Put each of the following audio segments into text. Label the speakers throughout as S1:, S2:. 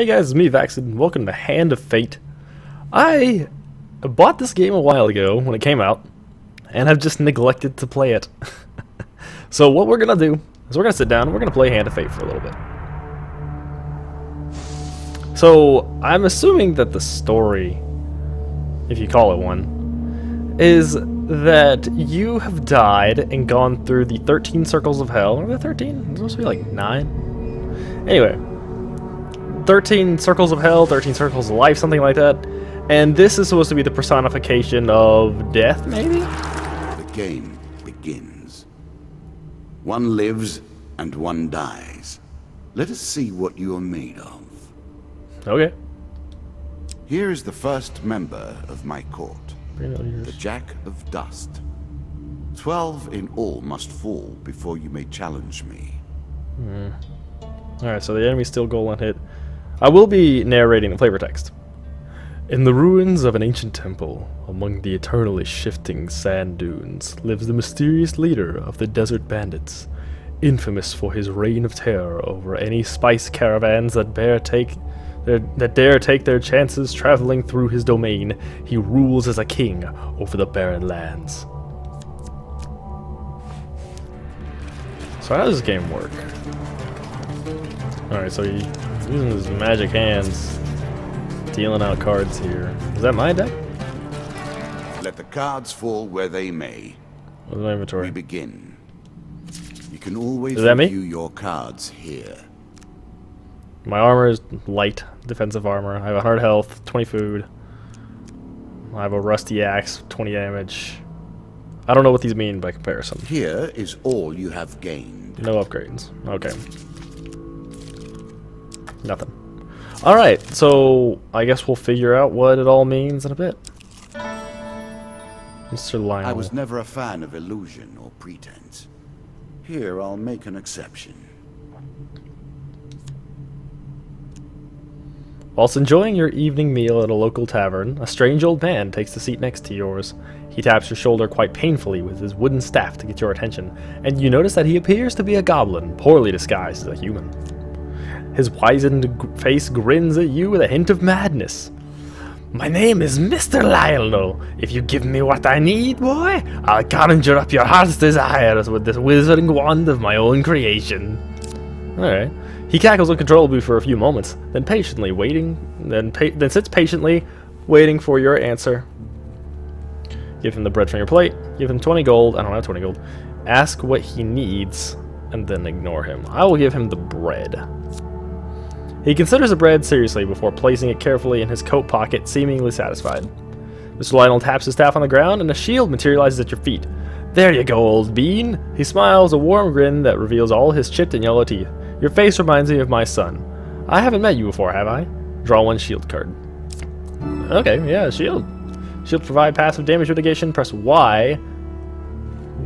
S1: Hey guys, it's me Vaxid, welcome to Hand of Fate. I bought this game a while ago when it came out, and I've just neglected to play it. so what we're gonna do is we're gonna sit down and we're gonna play Hand of Fate for a little bit. So I'm assuming that the story, if you call it one, is that you have died and gone through the 13 circles of hell. Are there 13? It's supposed to be like 9. Anyway, 13 circles of hell, 13 circles of life, something like that. And this is supposed to be the personification of death, maybe?
S2: The game begins. One lives and one dies. Let us see what you are made of.
S1: Okay.
S2: Here is the first member of my court, the Jack of Dust. Twelve in all must fall before you may challenge me.
S1: Mm. Alright, so the enemy's still goal hit. I will be narrating the flavor text. In the ruins of an ancient temple, among the eternally shifting sand dunes, lives the mysterious leader of the Desert Bandits, infamous for his reign of terror over any spice caravans that dare take that dare take their chances traveling through his domain. He rules as a king over the barren lands. So how does this game work? Alright, so he using his magic hands, dealing out cards here. Is that my deck?
S2: Let the cards fall where they may.
S1: What's my inventory?
S2: We begin. You can always
S1: Is that
S2: review
S1: me?
S2: your cards here.
S1: My armor is light defensive armor. I have a hard health, 20 food. I have a rusty axe, 20 damage. I don't know what these mean by comparison.
S2: Here is all you have gained.
S1: No upgrades. Okay. Nothing. Alright, so I guess we'll figure out what it all means in a bit. Mr. Lionel.
S2: I was never a fan of illusion or pretense. Here, I'll make an exception.
S1: Whilst enjoying your evening meal at a local tavern, a strange old man takes the seat next to yours. He taps your shoulder quite painfully with his wooden staff to get your attention, and you notice that he appears to be a goblin, poorly disguised as a human. His wizened face grins at you with a hint of madness. My name is Mr. Lionel. If you give me what I need, boy, I'll conjure up your heart's desires with this wizarding wand of my own creation. Alright. He cackles uncontrollably for a few moments, then patiently waiting, then pa- then sits patiently, waiting for your answer. Give him the bread from your plate. Give him 20 gold. I don't have 20 gold. Ask what he needs, and then ignore him. I will give him the bread. He considers the bread seriously before placing it carefully in his coat pocket, seemingly satisfied. Mr. Lionel taps his staff on the ground, and a shield materializes at your feet. There you go, old bean. He smiles, a warm grin that reveals all his chipped and yellow teeth. Your face reminds me of my son. I haven't met you before, have I? Draw one shield card. Okay, yeah, shield. Shield provide passive damage mitigation. Press Y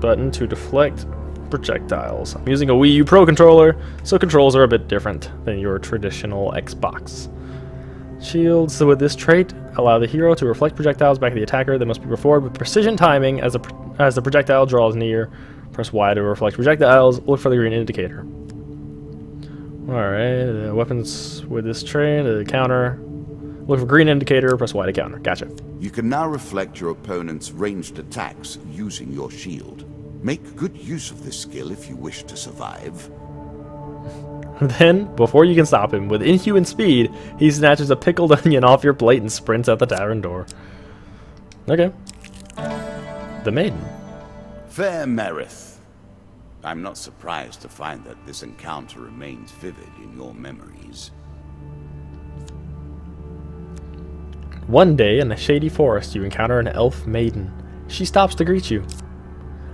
S1: button to deflect projectiles. I'm using a Wii U Pro controller, so controls are a bit different than your traditional Xbox. Shields with this trait allow the hero to reflect projectiles back at the attacker that must be performed with precision timing as, a, as the projectile draws near. Press Y to reflect projectiles. Look for the green indicator. Alright, uh, weapons with this trait, uh, counter. Look for green indicator, press Y to counter. Gotcha.
S2: You can now reflect your opponent's ranged attacks using your shield. Make good use of this skill if you wish to survive.
S1: Then, before you can stop him, with inhuman speed, he snatches a pickled onion off your plate and sprints out the tavern door. Okay. The maiden.
S2: Fair Merith. I'm not surprised to find that this encounter remains vivid in your memories.
S1: One day, in a shady forest, you encounter an elf maiden. She stops to greet you.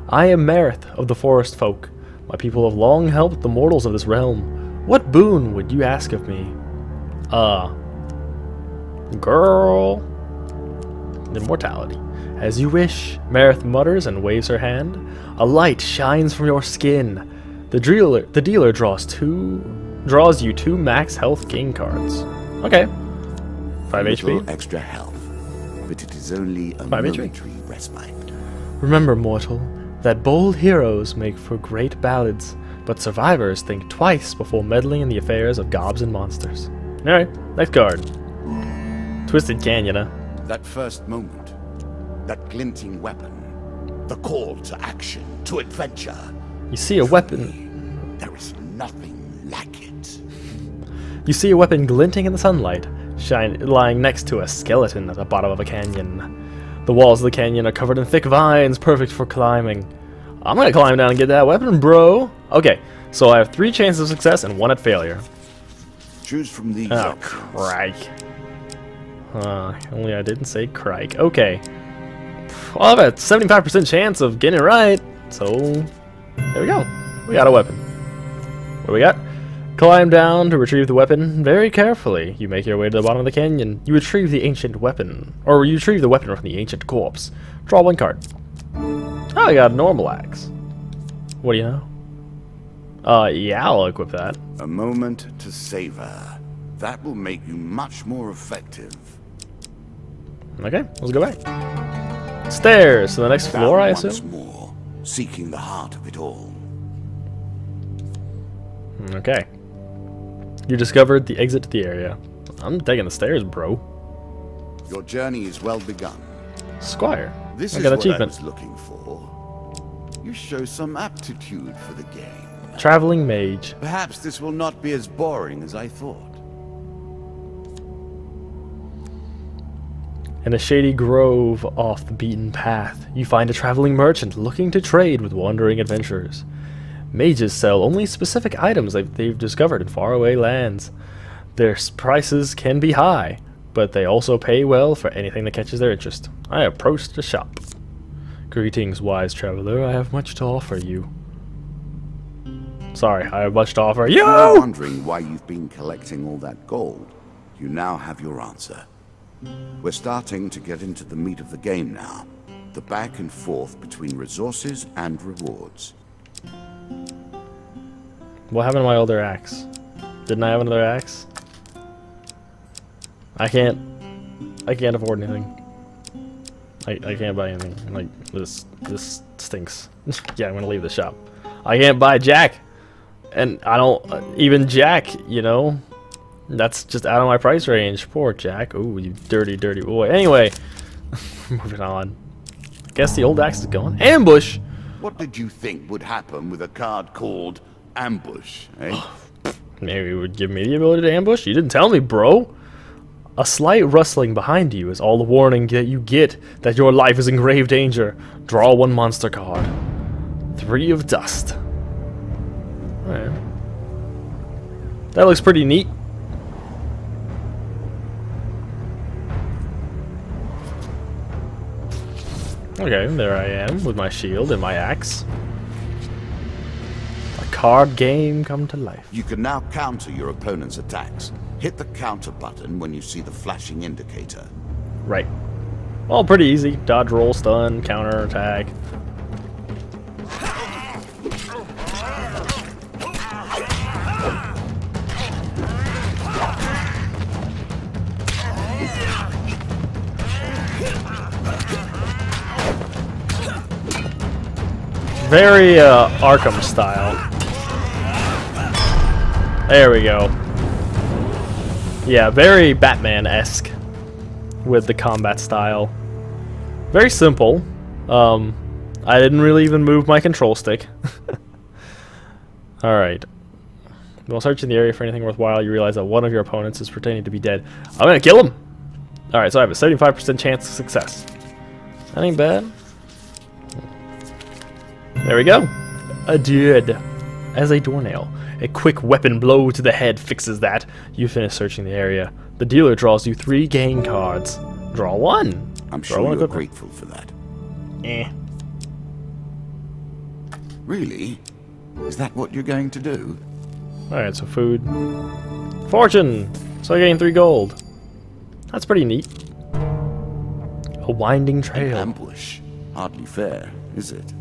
S1: I am Marith of the Forest Folk. My people have long helped the mortals of this realm. What boon would you ask of me? Uh. Girl. Immortality. As you wish, Marith mutters and waves her hand. A light shines from your skin. The dealer, the dealer draws two, draws you two max health gain cards. Okay. Five HP.
S2: extra health, but it is only a
S1: Five HP.
S2: momentary respite.
S1: Remember, mortal, that bold heroes make for great ballads, but survivors think twice before meddling in the affairs of gobs and monsters. Alright, next card. Twisted Canyon, huh?
S2: That first moment, that glinting weapon, the call to action, to adventure.
S1: You see a weapon.
S2: There is nothing like it.
S1: You see a weapon glinting in the sunlight, shine, lying next to a skeleton at the bottom of a canyon. The walls of the canyon are covered in thick vines, perfect for climbing. I'm gonna climb down and get that weapon, bro. Okay, so I have three chances of success and one at failure.
S2: Choose from these
S1: oh, crike. Uh, only I didn't say crike. Okay. I have a 75% chance of getting it right, so there we go. We got a weapon. What do we got? Climb down to retrieve the weapon very carefully. You make your way to the bottom of the canyon. You retrieve the ancient weapon, or you retrieve the weapon from the ancient corpse. Draw one card. Oh, I got a normal axe. What do you know? Uh, yeah, I'll equip that.
S2: A moment to savor. That will make you much more effective.
S1: Okay, let's go back. Stairs to the next floor, I assume?
S2: Once more, seeking the heart of it all.
S1: Okay. You discovered the exit to the area. I'm taking the stairs, bro.
S2: Your journey is well begun.
S1: Squire.
S2: This
S1: I
S2: is
S1: got
S2: what. I was looking for. You show some aptitude for the game.
S1: Traveling mage.
S2: Perhaps this will not be as boring as I thought.
S1: In a shady grove off the beaten path, you find a traveling merchant looking to trade with wandering adventurers. Mages sell only specific items that they've discovered in faraway lands. Their prices can be high, but they also pay well for anything that catches their interest. I approached the shop. Greetings, wise traveler. I have much to offer you. Sorry, I have much to offer you!
S2: You're wondering why you've been collecting all that gold, you now have your answer. We're starting to get into the meat of the game now. The back and forth between resources and rewards.
S1: What happened to my older axe? Didn't I have another axe? I can't... I can't afford anything. I, I can't buy anything. Like, this this stinks. yeah, I'm gonna leave the shop. I can't buy Jack! And I don't... Uh, even Jack, you know? That's just out of my price range. Poor Jack. Ooh, you dirty, dirty boy. Anyway, moving on. Guess the old axe is gone. Ambush!
S2: What did you think would happen with a card called Ambush, eh?
S1: Maybe it would give me the ability to ambush? You didn't tell me, bro! A slight rustling behind you is all the warning that you get that your life is in grave danger. Draw one monster card. Three of dust. Alright. That looks pretty neat. Okay, there I am with my shield and my axe. A card game come to life.
S2: You can now counter your opponent's attacks. Hit the counter button when you see the flashing indicator.
S1: Right. Well, pretty easy. Dodge, roll, stun, counter, attack. Very uh, Arkham style. There we go. Yeah, very Batman-esque with the combat style. Very simple. Um, I didn't really even move my control stick. Alright. While searching the area for anything worthwhile, you realize that one of your opponents is pretending to be dead. I'm gonna kill him! Alright, so I have a 75% chance of success. That ain't bad. There we go. A dude. As a doornail. A quick weapon blow to the head fixes that. You finish searching the area. The dealer draws you three game cards. Draw one.
S2: I'm
S1: Draw
S2: sure
S1: one
S2: you're grateful for that.
S1: Eh.
S2: Really? Is that what you're going to do?
S1: Alright, so food. Fortune! So I gain three gold. That's pretty neat. A winding
S2: An
S1: trail.
S2: ambush. Hardly fair, is it?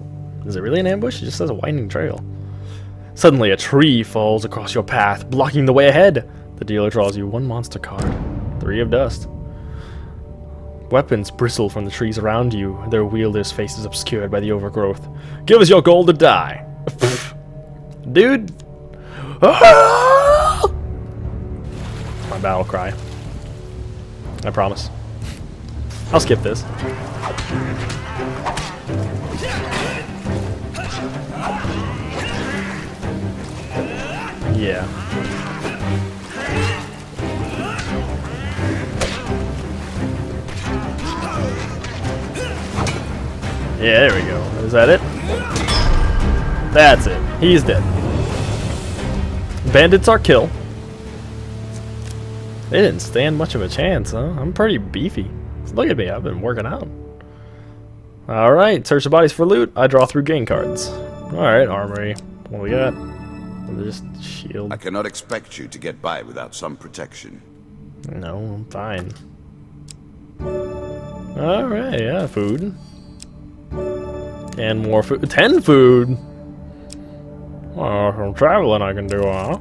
S1: Is it really an ambush? It just says a winding trail. Suddenly, a tree falls across your path, blocking the way ahead. The dealer draws you one monster card. Three of dust. Weapons bristle from the trees around you, their wielders' faces obscured by the overgrowth. Give us your gold to die. Dude. My battle cry. I promise. I'll skip this. Yeah. Yeah, there we go. Is that it? That's it. He's dead. Bandits are kill. They didn't stand much of a chance, huh? I'm pretty beefy. Look at me, I've been working out. Alright, search the bodies for loot. I draw through game cards. Alright, armory. What do we got? Just shield.
S2: I cannot expect you to get by without some protection.
S1: No, I'm fine. Alright, yeah, food. And more food. Ten food! Oh, some traveling I can do, huh?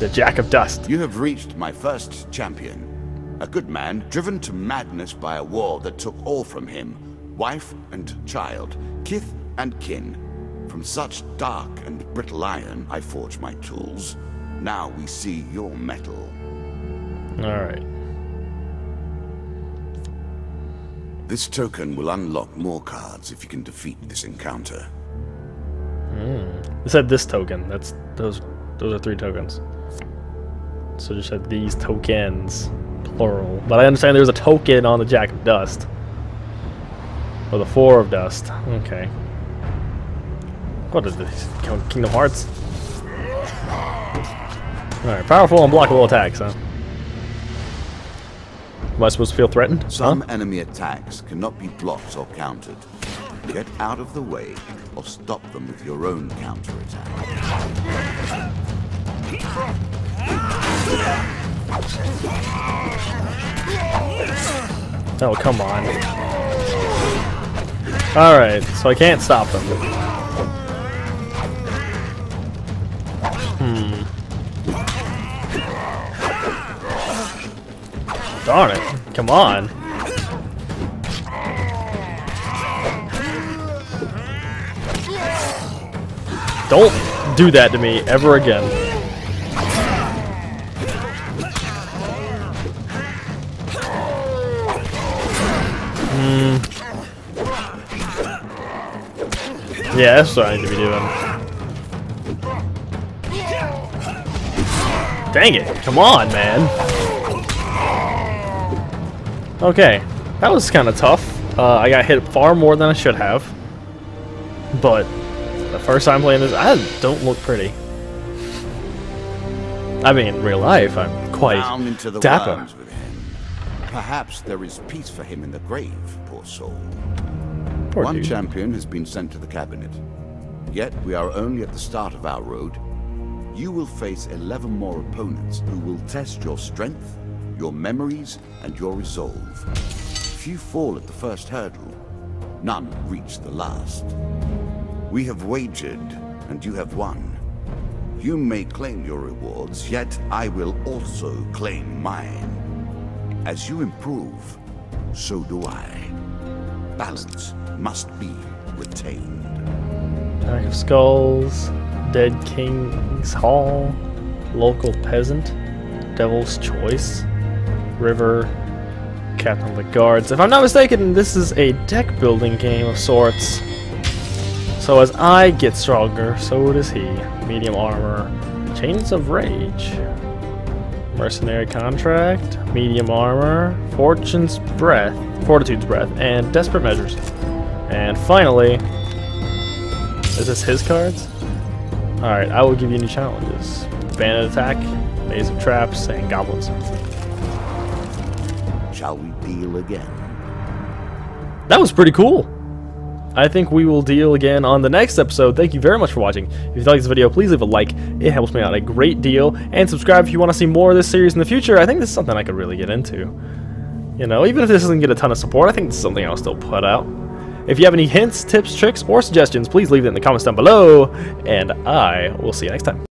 S1: The Jack of Dust.
S2: You have reached my first champion. A good man, driven to madness by a war that took all from him. Wife and child, kith and kin. From such dark and brittle iron I forge my tools. Now we see your metal.
S1: Alright.
S2: This token will unlock more cards if you can defeat this encounter. Hmm.
S1: It said this token. That's those those are three tokens. So just said these tokens. Plural. But I understand there's a token on the Jack of Dust. Or the Four of Dust. Okay. What is this? Kingdom Hearts? Alright, powerful unblockable attacks, huh? Am I supposed to feel threatened?
S2: Some
S1: Huh?
S2: enemy attacks cannot be blocked or countered. Get out of the way or stop them with your own counterattack.
S1: Oh, come on. Alright, so I can't stop them. Darn it. Come on. Don't do that to me ever again. Hmm. Yeah, that's what I need to be doing. Dang it. Come on, man. Okay. That was kind of tough. Uh, I got hit far more than I should have. But the first time playing this, I don't look pretty. I mean, in real life, I'm quite
S2: Down into the
S1: dapper.
S2: worms with him. Perhaps there is peace for him in the grave, poor soul.
S1: Poor
S2: One
S1: dude.
S2: champion has been sent to the cabinet. Yet we are only at the start of our road. You will face 11 more opponents who will test your strength, your memories, and your resolve. Few fall at the first hurdle, none reach the last. We have wagered, and you have won. You may claim your rewards, yet I will also claim mine. As you improve, so do I. Balance must be retained.
S1: Pack of Skulls, Dead King's Hall, Local Peasant, Devil's Choice, River, Captain of the Guards. If I'm not mistaken, this is a deck building game of sorts. So as I get stronger, so does he. Medium armor, Chains of Rage, Mercenary Contract, Medium Armor, Fortune's Breath, Fortitude's Breath, and Desperate Measures. And finally, is this his cards? Alright, I will give you new challenges. Bandit Attack, Maze of Traps, and Goblins.
S2: Shall we deal again?
S1: That was pretty cool! I think we will deal again on the next episode. Thank you very much for watching. If you liked this video, please leave a like. It helps me out a great deal. And subscribe if you want to see more of this series in the future. I think this is something I could really get into. You know, even if this doesn't get a ton of support, I think this is something I'll still put out. If you have any hints, tips, tricks, or suggestions, please leave it in the comments down below. And I will see you next time.